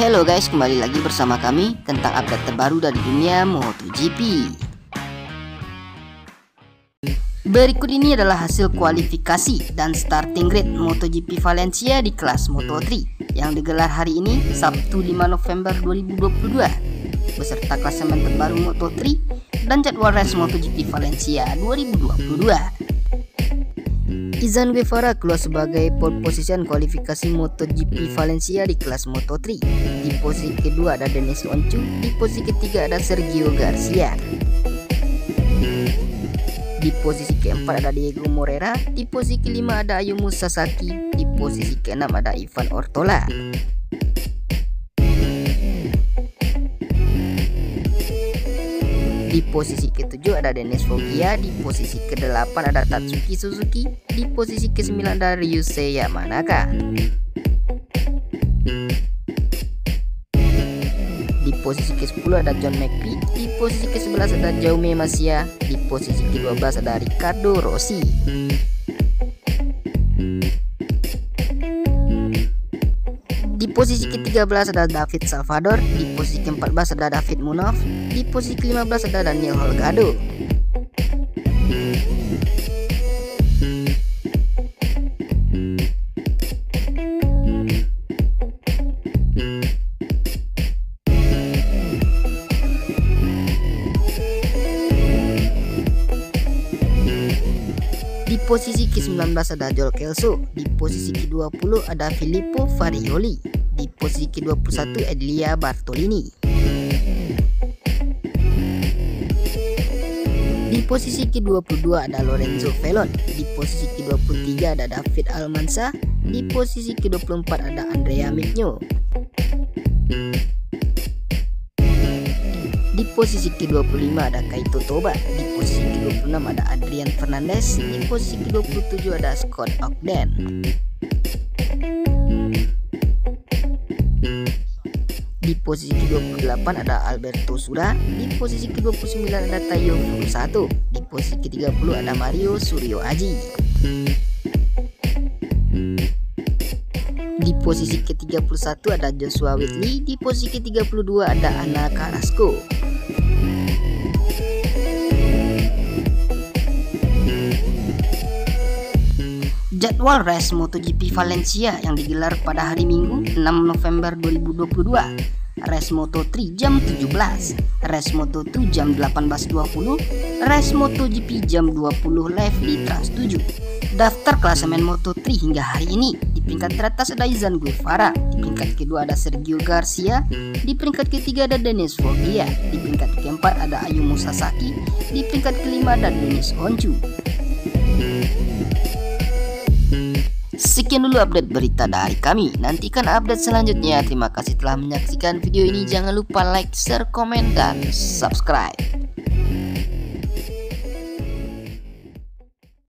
Halo guys, kembali lagi bersama kami tentang update terbaru dari dunia MotoGP. Berikut ini adalah hasil kualifikasi dan starting grid MotoGP Valencia di kelas Moto3 yang digelar hari ini Sabtu 5 November 2022 beserta klasemen terbaru Moto3 dan jadwal race MotoGP Valencia 2022. Izan Guevara keluar sebagai pole position kualifikasi MotoGP Valencia di kelas Moto3. Di posisi kedua ada Denis Oncu, di posisi ketiga ada Sergio Garcia. Di posisi keempat ada Diego Morera, di posisi kelima ada Ayumu Sasaki, di posisi keenam ada Ivan Ortola. Di posisi ketujuh ada Dennis Foggia, di posisi kedelapan ada Tatsuki Suzuki, di posisi ke-9 ada Ryusei Yamanaka. Di posisi ke-10 ada John McPhee, di posisi ke-11 ada Jaume Masia, di posisi ke-12 ada Ricardo Rossi. Posisi ke-13 ada David Salvador, di posisi ke-14 ada David Munoz, di posisi ke-15 ada Daniel Holgado. Di posisi ke-19 ada Joel Kelso, di posisi ke-20 ada Filippo Farioli, di posisi ke-21 Edlia Bartolini. Di posisi ke-22 ada Lorenzo Felon, di posisi ke-23 ada David Almansa, di posisi ke-24 ada Andrea Migno. Di posisi ke-25 ada Kaito Toba, di posisi ke-26 ada Adrian Fernandez, di posisi ke-27 ada Scott Ogden. Posisi ke-28 ada Alberto Sura, di posisi ke-29 ada Tayo Furusato, di posisi ke-30 ada Mario Suryo Aji. Di posisi ke-31 ada Joshua Whitley, di posisi ke-32 ada Ana Carrasco. Jadwal race MotoGP Valencia yang digelar pada hari Minggu 6 November 2022 Race Moto3 jam 17 Race Moto2 jam 18.20 Race MotoGP jam 20 live di Trans 7 Daftar klasemen Moto3 hingga hari ini. Di peringkat teratas ada Izan Guevara Di peringkat kedua ada Sergio Garcia Di peringkat ketiga ada Dennis Foggia Di peringkat keempat ada Ayumu Sasaki Di peringkat kelima ada Dennis Oncu Sekian dulu update berita dari kami. Nantikan update selanjutnya. Terima kasih telah menyaksikan video ini. Jangan lupa like, share, komen, dan subscribe.